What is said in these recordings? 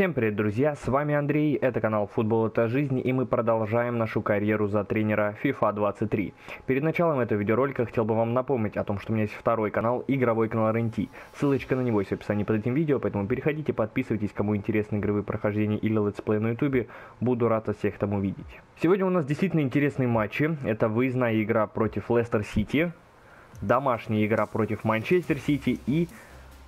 Всем привет, друзья! С вами Андрей, это канал Футбол это жизнь, и мы продолжаем нашу карьеру за тренера FIFA 23. Перед началом этого видеоролика хотел бы вам напомнить о том, что у меня есть второй канал, игровой канал RNT. Ссылочка на него есть в описании под этим видео, поэтому переходите, подписывайтесь, кому интересны игровые прохождения или летсплей на ютубе. Буду рад вас всех там увидеть. Сегодня у нас действительно интересные матчи. Это выездная игра против Лестер Сити, домашняя игра против Манчестер Сити и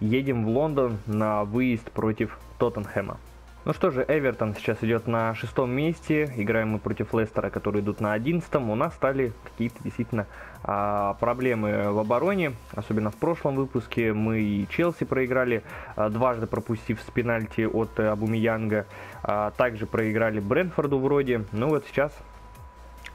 едем в Лондон на выезд против Тоттенхэма. Ну что же, Эвертон сейчас идет на шестом месте, играем мы против Лестера, которые идут на одиннадцатом. У нас стали какие-то действительно а, проблемы в обороне, особенно в прошлом выпуске мы и Челси проиграли, а, дважды пропустив с пенальти от а, Абумиянга, а, также проиграли Брэнфорду вроде. Ну вот сейчас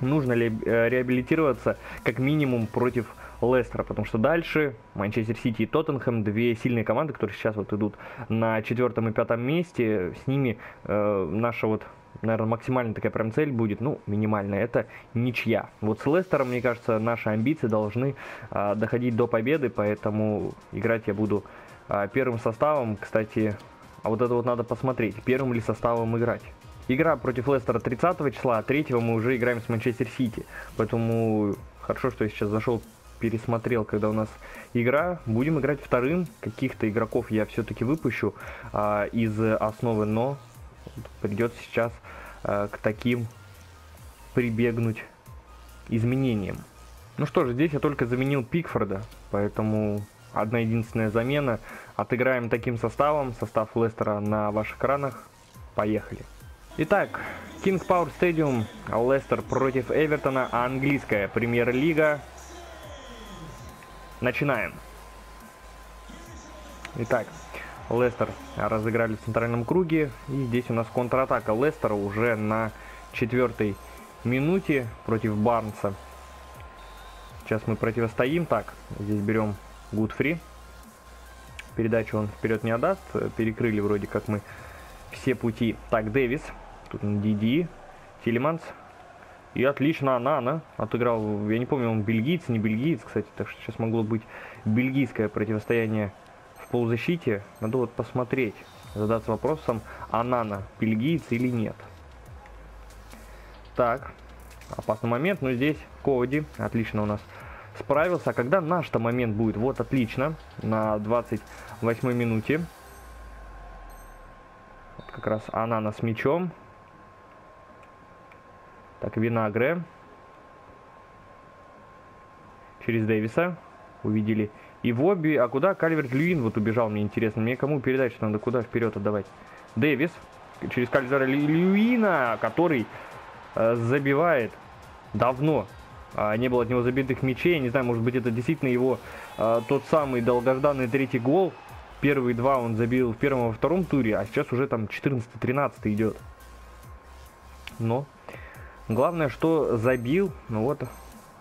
нужно ли э, реабилитироваться как минимум против Лестера, потому что дальше Манчестер Сити и Тоттенхэм, две сильные команды, которые сейчас вот идут на четвертом и пятом месте, с ними э, наша вот наверное, максимальная такая прям цель будет, ну, минимальная, это ничья. Вот с Лестером, мне кажется, наши амбиции должны э, доходить до победы, поэтому играть я буду э, первым составом. Кстати, а вот это вот надо посмотреть, первым ли составом играть. Игра против Лестера 30 числа, а 3 мы уже играем с Манчестер Сити. Поэтому хорошо, что я сейчас зашел пересмотрел, когда у нас игра. Будем играть вторым. Каких-то игроков я все-таки выпущу а, из основы, но придется сейчас а, к таким прибегнуть изменениям. Ну что же, здесь я только заменил Пикфорда, поэтому одна единственная замена. Отыграем таким составом, состав Лестера на ваших экранах. Поехали. Итак, Kings Power Stadium, Лестер против Эвертона, английская премьер-лига, Начинаем. Итак, Лестер разыграли в центральном круге. И здесь у нас контратака Лестера уже на четвертой минуте против Барнса. Сейчас мы противостоим. Так, здесь берем Гудфри. Передачу он вперед не отдаст. Перекрыли вроде как мы все пути. Так, Дэвис. Тут Диди. Тилеманс. И отлично Анана отыграл, я не помню, он бельгиец, не бельгиец, кстати, так что сейчас могло быть бельгийское противостояние в полузащите. Надо вот посмотреть, задаться вопросом, Анана бельгиец или нет. Так, опасный момент, но здесь Коди отлично у нас справился. А когда наш-то момент будет? Вот, отлично, на 28 минуте. Вот как раз Анана с мячом. Так, Винагре. Через Дэвиса. Увидели. И Вобби. А куда Кальверт Льюин вот убежал, мне интересно. Мне кому передачу надо куда вперед отдавать? Дэвис. Через Кальвера Льюина, который э, забивает давно. А, не было от него забитых мячей. Я не знаю, может быть, это действительно его э, тот самый долгожданный третий гол. Первые два он забил в первом и втором туре, а сейчас уже там 14-13 идет. Но Главное, что забил, ну вот,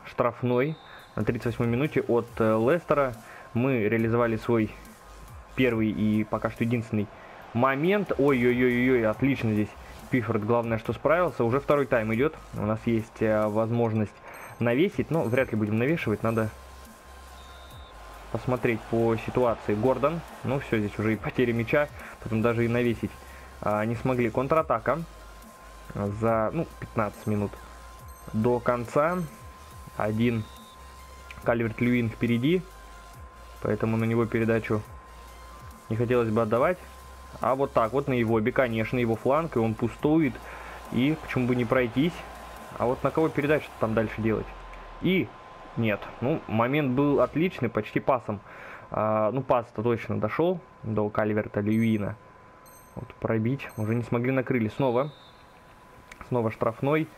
штрафной на 38 минуте от э, Лестера. Мы реализовали свой первый и пока что единственный момент. Ой-ой-ой-ой, отлично здесь Пифорд, главное, что справился. Уже второй тайм идет. У нас есть э, возможность навесить, но вряд ли будем навешивать. Надо посмотреть по ситуации. Гордон, ну все, здесь уже и потеря мяча, потом даже и навесить а, не смогли. Контратака за ну, 15 минут до конца. Один Кальверт Льюин впереди, поэтому на него передачу не хотелось бы отдавать. А вот так вот на его би, конечно, его фланг, и он пустует. И почему бы не пройтись. А вот на кого передачу там дальше делать? И нет. Ну, момент был отличный, почти пасом. А, ну, пас-то точно дошел до Кальверта Льюина. Вот пробить уже не смогли, накрыли. Снова Снова штрафной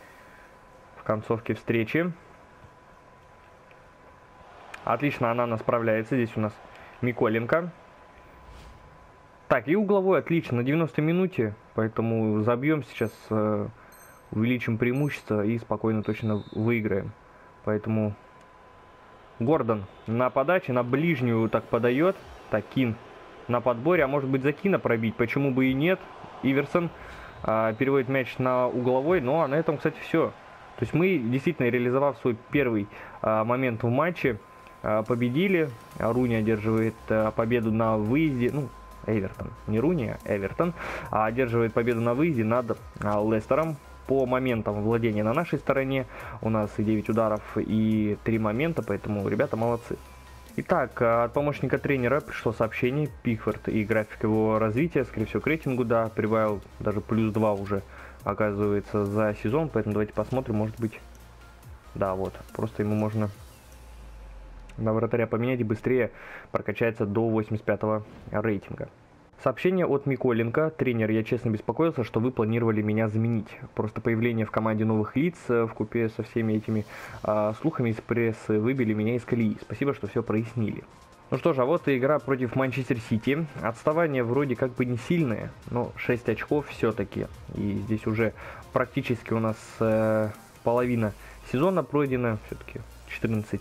в концовке встречи. Отлично она нас справляется. Здесь у нас Миколенко. Так, и угловой отлично на 90 минуте, поэтому забьем сейчас, э, увеличим преимущество и спокойно точно выиграем. Поэтому Гордон на подаче, на ближнюю так подает. Так, Кин на подборе, а может быть за Кина пробить, почему бы и нет. Иверсон переводит мяч на угловой, но на этом, кстати, все. То есть мы, действительно, реализовав свой первый а, момент в матче, а, победили. Руни одерживает победу на выезде. Ну, Эвертон, не Руни, а Эвертон, одерживает победу на выезде над Лестером. По моментам владения на нашей стороне у нас и 9 ударов, и 3 момента, поэтому ребята молодцы. Итак, от помощника тренера пришло сообщение, Пикфорд и график его развития, скорее всего, к рейтингу, да, прибавил даже плюс 2 уже, оказывается, за сезон, поэтому давайте посмотрим, может быть, да, вот, просто ему можно на вратаря поменять и быстрее прокачается до 85 рейтинга. Сообщение от Миколенко. Тренер, я честно беспокоился, что вы планировали меня заменить. Просто появление в команде новых лиц э, в купе со всеми этими э, слухами из прессы выбили меня из колеи. Спасибо, что все прояснили. Ну что ж, а вот и игра против Манчестер Сити. Отставание вроде как бы не сильное, но 6 очков все-таки. И здесь уже практически у нас э, половина сезона пройдена, все-таки 14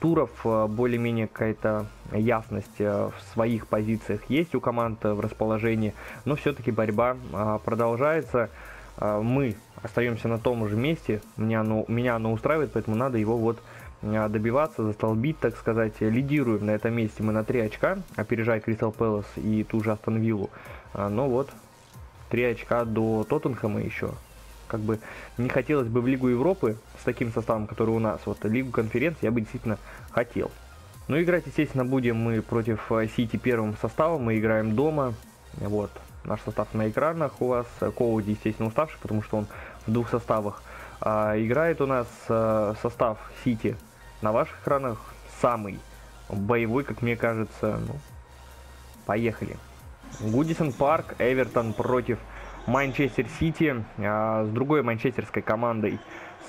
туров э, более-менее какая-то ясность э, в своих позициях есть у команд э, в расположении, но все-таки борьба продолжается. Мы остаемся на том же месте, меня оно, меня оно устраивает, поэтому надо его вот добиваться, застолбить, так сказать. Лидируем на этом месте мы на 3 очка, опережая Кристал Пэлас и ту же Астон Виллу. Но вот 3 очка до Тоттенхэма еще как бы не хотелось бы в Лигу Европы с таким составом, который у нас. Вот Лигу конференции я бы действительно хотел. Но играть, естественно, будем мы против э, Сити первым составом. Мы играем дома. Вот, наш состав на экранах у вас. Коуди, естественно, уставший, потому что он в двух составах. А, играет у нас а, состав Сити на ваших экранах самый боевой, как мне кажется. Ну, поехали. Гудисон Парк, Эвертон против Манчестер Сити. А с другой манчестерской командой,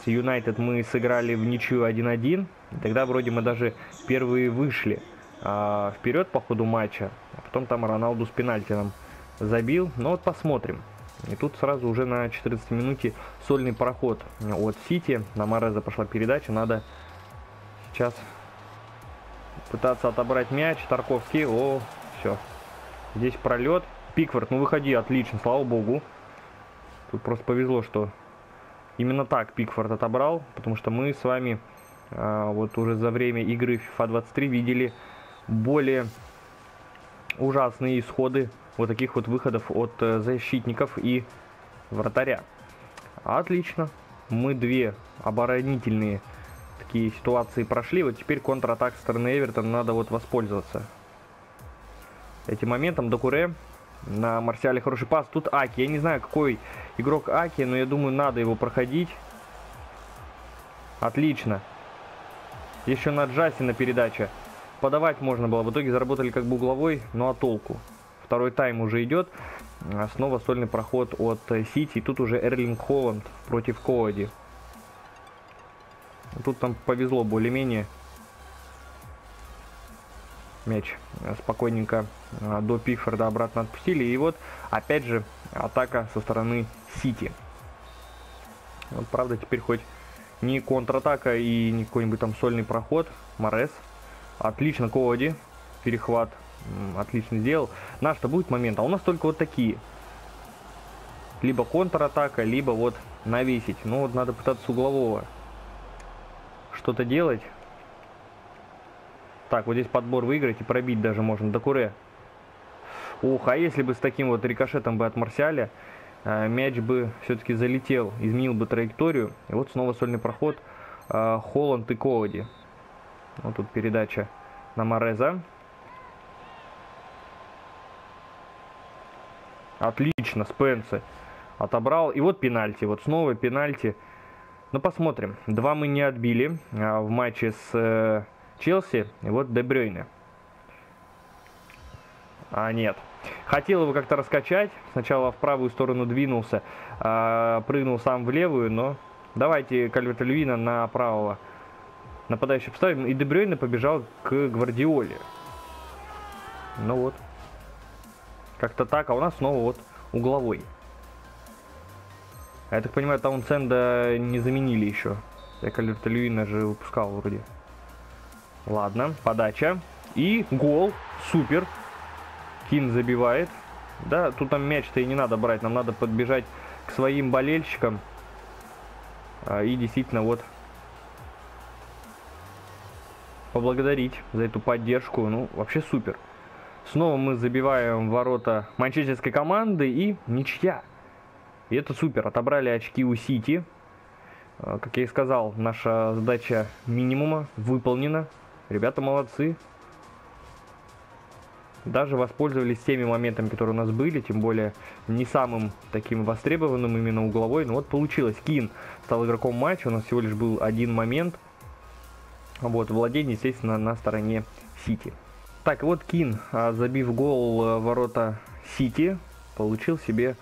с Юнайтед, мы сыграли в ничью 1-1. Тогда вроде мы даже первые вышли а, вперед по ходу матча. А потом там Роналду с пенальти нам забил. Но вот посмотрим. И тут сразу уже на 14 минуте сольный проход от Сити. На Мореза пошла передача. Надо сейчас пытаться отобрать мяч. Тарковский. О, все. Здесь пролет. Пикфорд, ну выходи, отлично, слава богу. Тут просто повезло, что именно так Пикфорд отобрал, потому что мы с вами а, вот уже за время игры FIFA 23 видели более ужасные исходы вот таких вот выходов от э, защитников и вратаря. Отлично. Мы две оборонительные такие ситуации прошли. Вот теперь контратак стороны Эвертона надо вот воспользоваться этим моментом. Докуре на Марсиале хороший пас. Тут Аки. Я не знаю, какой игрок Аки, но я думаю, надо его проходить. Отлично. Еще на Джасина передача. Подавать можно было. В итоге заработали как бы угловой, ну а толку? Второй тайм уже идет. А снова сольный проход от Сити. Тут уже Эрлинг Холланд против Коади. Тут там повезло более-менее мяч спокойненько э, до Пикфорда обратно отпустили. И вот опять же атака со стороны Сити. Вот, правда, теперь хоть не контратака и не какой-нибудь там сольный проход. Морес. Отлично, Коди. Перехват. Отлично сделал. Наш-то будет момент. А у нас только вот такие. Либо контратака, либо вот навесить. Ну вот надо пытаться углового что-то делать. Так, вот здесь подбор выиграть и пробить даже можно. До куре. Ух, а если бы с таким вот рикошетом бы от Марсиаля, э, мяч бы все-таки залетел, изменил бы траекторию. И вот снова сольный проход. Э, Холланд и Коуди. Вот тут передача на Мореза. Отлично, Спенси отобрал. И вот пенальти. Вот снова пенальти. Ну, посмотрим. Два мы не отбили а, в матче с э, Челси, и вот Дебрёйне. А, нет. Хотел его как-то раскачать. Сначала в правую сторону двинулся, а, прыгнул сам в левую, но давайте Кальверта Львина на правого нападающего поставим. И Дебрёйне побежал к Гвардиоле. Ну вот. Как-то так, а у нас снова вот угловой. Я так понимаю, Таунсенда не заменили еще. Я Кальверта Львина же выпускал вроде. Ладно, подача. И гол. Супер. Кин забивает. Да, тут там мяч-то и не надо брать. Нам надо подбежать к своим болельщикам. А, и действительно вот поблагодарить за эту поддержку. Ну, вообще супер. Снова мы забиваем ворота манчестерской команды и ничья. И это супер. Отобрали очки у Сити. А, как я и сказал, наша задача минимума выполнена. Ребята молодцы. Даже воспользовались теми моментами, которые у нас были, тем более не самым таким востребованным именно угловой. Но вот получилось. Кин стал игроком матча, у нас всего лишь был один момент. Вот, владение, естественно, на стороне Сити. Так, вот Кин, а, забив гол э, ворота Сити, получил себе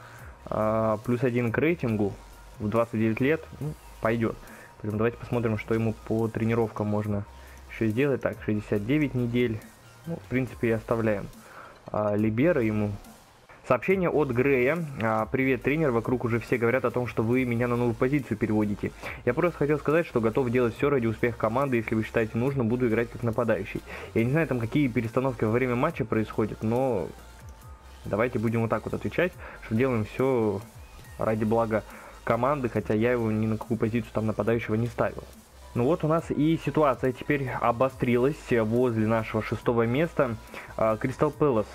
а, плюс один к рейтингу в 29 лет. Ну, пойдет. Поэтому давайте посмотрим, что ему по тренировкам можно еще сделать. Так, 69 недель. Ну, в принципе, и оставляем а, Либера ему. Сообщение от Грея. А, Привет, тренер. Вокруг уже все говорят о том, что вы меня на новую позицию переводите. Я просто хотел сказать, что готов делать все ради успеха команды. Если вы считаете нужно, буду играть как нападающий. Я не знаю, там какие перестановки во время матча происходят, но давайте будем вот так вот отвечать, что делаем все ради блага команды, хотя я его ни на какую позицию там нападающего не ставил. Ну вот у нас и ситуация теперь обострилась возле нашего шестого места. А, Кристал Пэлас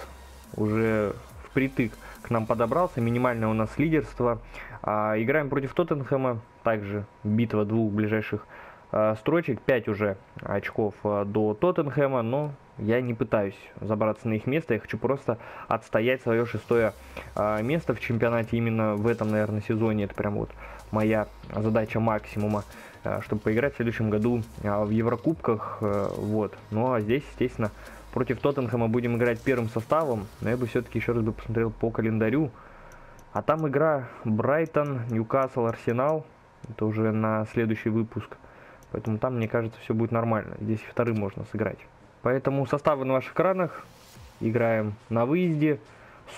уже впритык к нам подобрался, минимальное у нас лидерство. А, играем против Тоттенхэма, также битва двух ближайших а, строчек, 5 уже очков до Тоттенхэма, но я не пытаюсь забраться на их место, я хочу просто отстоять свое шестое место в чемпионате именно в этом, наверное, сезоне. Это прям вот моя задача максимума. Э, чтобы поиграть в следующем году э, в Еврокубках. Э, вот. Ну а здесь, естественно, против Тоттенхэма будем играть первым составом. Но я бы все-таки еще раз бы посмотрел по календарю. А там игра Брайтон, Ньюкасл, Арсенал. Это уже на следующий выпуск. Поэтому там, мне кажется, все будет нормально. Здесь вторым можно сыграть. Поэтому составы на ваших экранах. Играем на выезде.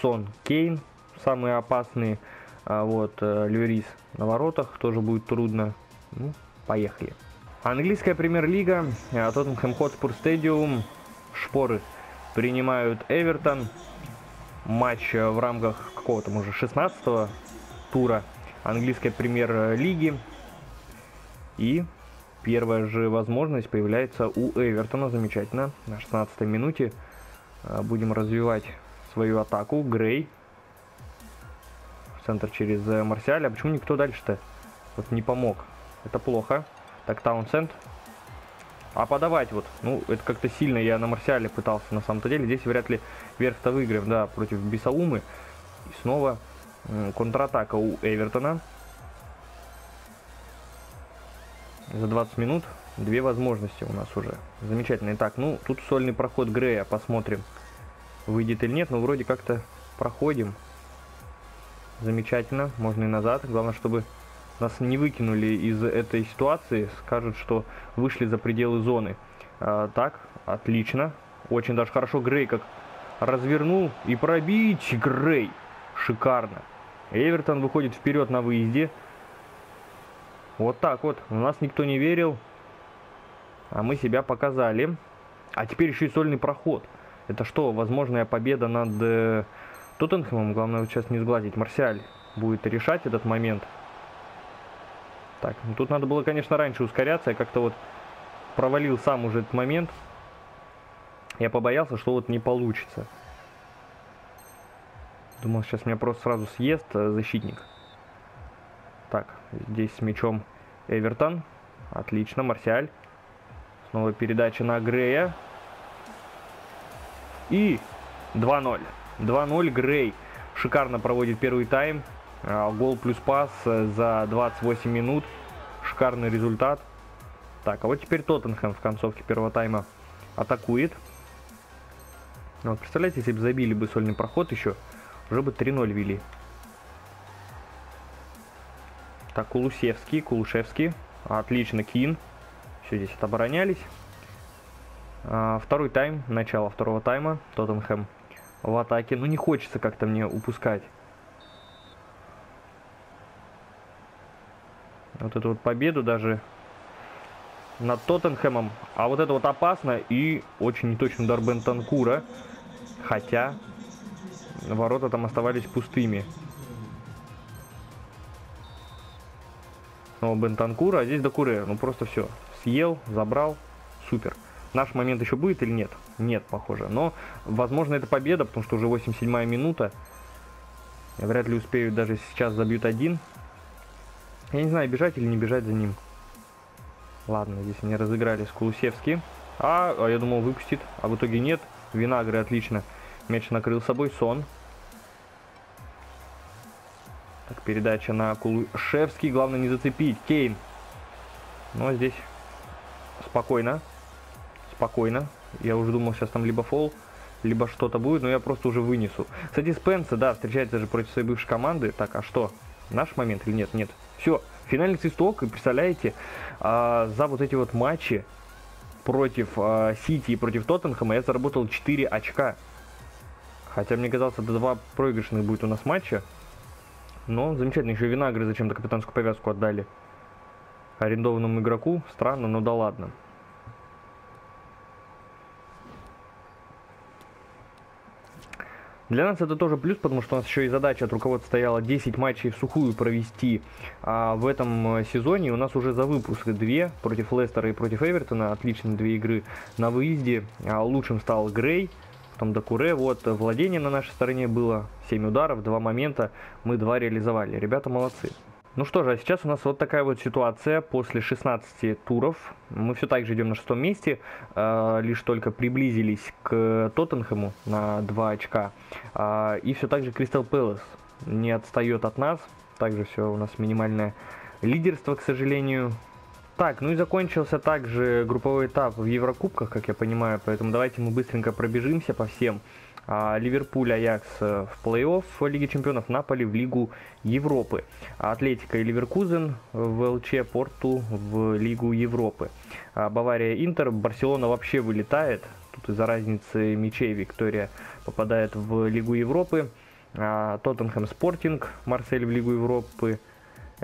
Сон, Кейн, самые опасные. А вот Люрис на воротах, тоже будет трудно. Ну, Поехали. Английская премьер-лига, э, Тоттенхэм Хотспур Стадиум, шпоры принимают Эвертон. Матч э, в рамках какого-то, может, 16 тура английской премьер-лиги. И первая же возможность появляется у Эвертона. Замечательно. На 16 минуте э, будем развивать свою атаку. Грей. В центр через Марсиаля. А почему никто дальше-то вот не помог? Это плохо. Так, Таунсенд. А подавать вот, ну, это как-то сильно я на Марсиале пытался на самом-то деле. Здесь вряд ли верх-то выиграем, да, против Бисаумы. И снова контратака у Эвертона. За 20 минут две возможности у нас уже. Замечательно. Итак, ну, тут сольный проход Грея. Посмотрим, выйдет или нет. Но вроде как-то проходим. Замечательно. Можно и назад. Главное, чтобы нас не выкинули из этой ситуации, скажут, что вышли за пределы зоны. А, так, отлично. Очень даже хорошо Грей как развернул и пробить Грей. Шикарно. Эвертон выходит вперед на выезде. Вот так вот. У нас никто не верил. А мы себя показали. А теперь еще и сольный проход. Это что, возможная победа над э, Тоттенхэмом? Главное вот сейчас не сглазить. Марсиаль будет решать этот момент. Так, ну тут надо было, конечно, раньше ускоряться. Я как-то вот провалил сам уже этот момент. Я побоялся, что вот не получится. Думал, сейчас меня просто сразу съест э, защитник. Так, здесь с мячом Эвертон. Отлично, Марсиаль. Снова передача на Грея. И 2-0. 2-0 Грей. Шикарно проводит первый тайм. А, гол плюс пас э, за 28 минут. Шикарный результат. Так, а вот теперь Тоттенхэм в концовке первого тайма атакует. Вот, представляете, если бы забили бы сольный проход еще, уже бы 3-0 вели. Так, Кулусевский, Кулушевский. Отлично, Кин. Все, здесь отоборонялись. А, второй тайм, начало второго тайма. Тоттенхэм в атаке. Ну, не хочется как-то мне упускать вот эту вот победу даже над Тоттенхэмом. А вот это вот опасно и очень неточный удар Бентанкура. Хотя ворота там оставались пустыми. Снова Бентанкура, а здесь Докуре. Ну просто все. Съел, забрал. Супер. Наш момент еще будет или нет? Нет, похоже. Но, возможно, это победа, потому что уже 87 минута. Вряд ли успею, даже сейчас забьют один. Я не знаю, бежать или не бежать за ним. Ладно, здесь они разыгрались Кулусевский. А, а я думал выпустит, а в итоге нет. Винагры отлично. Мяч накрыл собой Сон. Так, передача на Кулушевский. Главное не зацепить. Кейн. Но здесь спокойно. Спокойно. Я уже думал, сейчас там либо фол, либо что-то будет, но я просто уже вынесу. Кстати, Спенса, да, встречается же против своей бывшей команды. Так, а что? Наш момент или нет? Нет. Все, финальный свисток, и представляете, а, за вот эти вот матчи против а, Сити и против Тоттенхэма я заработал 4 очка. Хотя мне казалось, это два проигрышных будет у нас матча. Но замечательно, еще Винагры зачем-то капитанскую повязку отдали арендованному игроку. Странно, но да ладно. Для нас это тоже плюс, потому что у нас еще и задача от руководства стояла 10 матчей в сухую провести а в этом э, сезоне. У нас уже за выпуск две против Лестера и против Эвертона. Отличные две игры на выезде. А лучшим стал Грей, потом Докуре. Вот, владение на нашей стороне было 7 ударов, два момента. Мы два реализовали. Ребята молодцы. Ну что же, а сейчас у нас вот такая вот ситуация. После 16 туров мы все так же идем на шестом месте. Э, лишь только приблизились к Тоттенхэму на 2 очка. Э, и все так же Кристал Пэлас не отстает от нас. Также все у нас минимальное лидерство, к сожалению. Так, ну и закончился также групповой этап в Еврокубках, как я понимаю. Поэтому давайте мы быстренько пробежимся по всем. А, Ливерпуль, Аякс э, в плей-офф Лиги Чемпионов, Наполи в Лигу Европы. Атлетика и Ливеркузен в ЛЧ, Порту в Лигу Европы. А, Бавария, Интер, Барселона вообще вылетает. Тут из-за разницы мячей Виктория попадает в Лигу Европы. А, Тоттенхэм, Спортинг, Марсель в Лигу Европы.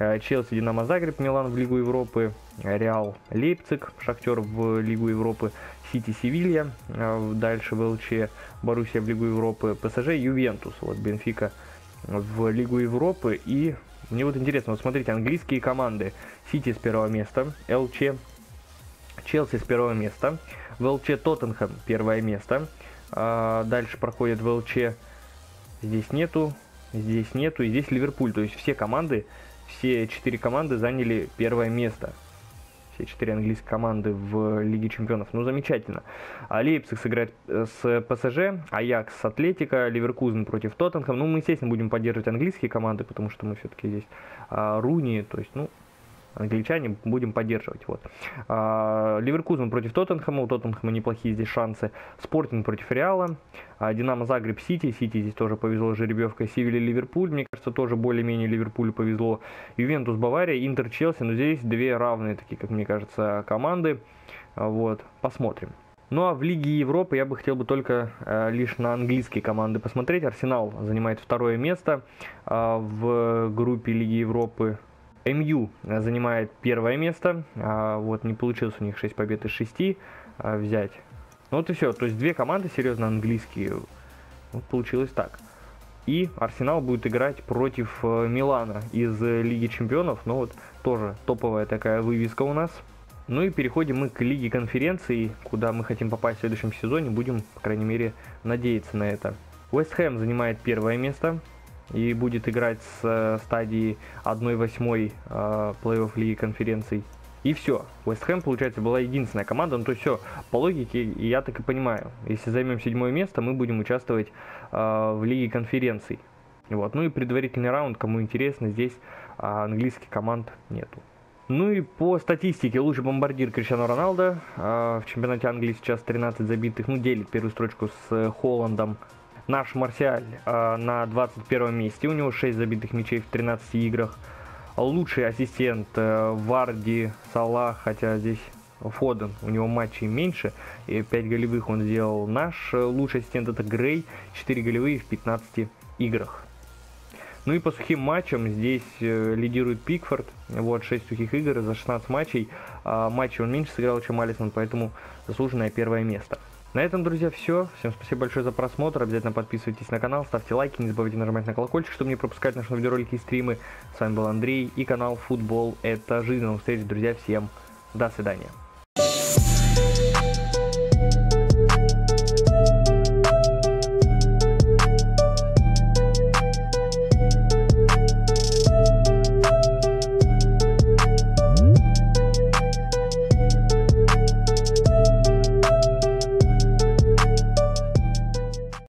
Э, Челси, Динамо Загреб, Милан в Лигу Европы, Реал, Лейпциг, Шахтер в Лигу Европы, Сити, Севилья, э, дальше в ЛЧ, Боруссия в Лигу Европы, ПСЖ, Ювентус, вот Бенфика в Лигу Европы. И мне вот интересно, вот смотрите, английские команды. Сити с первого места, ЛЧ, Челси с первого места, в ЛЧ Тоттенхэм первое место. А дальше проходит в ЛЧ, здесь нету, здесь нету, и здесь Ливерпуль. То есть все команды все четыре команды заняли первое место. Все четыре английские команды в Лиге Чемпионов. Ну, замечательно. А Лейпциг сыграет э, с ПСЖ, Аякс с Атлетика, Ливеркузен против Тоттенхэм. Ну, мы, естественно, будем поддерживать английские команды, потому что мы все-таки здесь а, Руни, то есть, ну, англичане будем поддерживать. Вот. А, Ливеркузен против Тоттенхэма, у Тоттенхэма неплохие здесь шансы. Спортинг против Реала, а, Динамо Загреб Сити, Сити здесь тоже повезло жеребьевка, Севили Ливерпуль, мне кажется, тоже более-менее Ливерпулю повезло. Ювентус Бавария, Интер Челси, но здесь две равные такие, как мне кажется, команды. Вот, посмотрим. Ну а в Лиге Европы я бы хотел бы только э, лишь на английские команды посмотреть. Арсенал занимает второе место э, в группе Лиги Европы. МЮ занимает первое место. А, вот не получилось у них 6 побед из 6 а, взять. Ну вот и все. То есть две команды серьезно английские. Вот получилось так. И Арсенал будет играть против э, Милана из Лиги Чемпионов. Ну вот тоже топовая такая вывеска у нас. Ну и переходим мы к Лиге Конференции, куда мы хотим попасть в следующем сезоне. Будем, по крайней мере, надеяться на это. Уэст Хэм занимает первое место и будет играть с э, стадии 1-8 э, плей-офф Лиги конференций. И все. Вест Хэм, получается, была единственная команда. Ну, то есть все, по логике, я так и понимаю. Если займем седьмое место, мы будем участвовать э, в Лиге конференций. Вот. Ну и предварительный раунд, кому интересно, здесь э, английских команд нету. Ну и по статистике, лучший бомбардир Криstiano Роналдо. Э, в чемпионате Англии сейчас 13 забитых, ну, делит первую строчку с э, Холландом. Наш Марсиаль э, на 21 месте, у него 6 забитых мячей в 13 играх. Лучший ассистент э, Варди, Салах, хотя здесь Фоден, у него матчей меньше, и 5 голевых он сделал. Наш э, лучший ассистент это Грей, 4 голевые в 15 играх. Ну и по сухим матчам здесь э, лидирует Пикфорд, вот 6 сухих игр за 16 матчей. А матчей он меньше сыграл, чем Алисон, поэтому заслуженное первое место. На этом, друзья, все. Всем спасибо большое за просмотр. Обязательно подписывайтесь на канал, ставьте лайки, не забывайте нажимать на колокольчик, чтобы не пропускать наши видеоролики и стримы. С вами был Андрей и канал Футбол. Это жизнь. До встречи, друзья. Всем до свидания.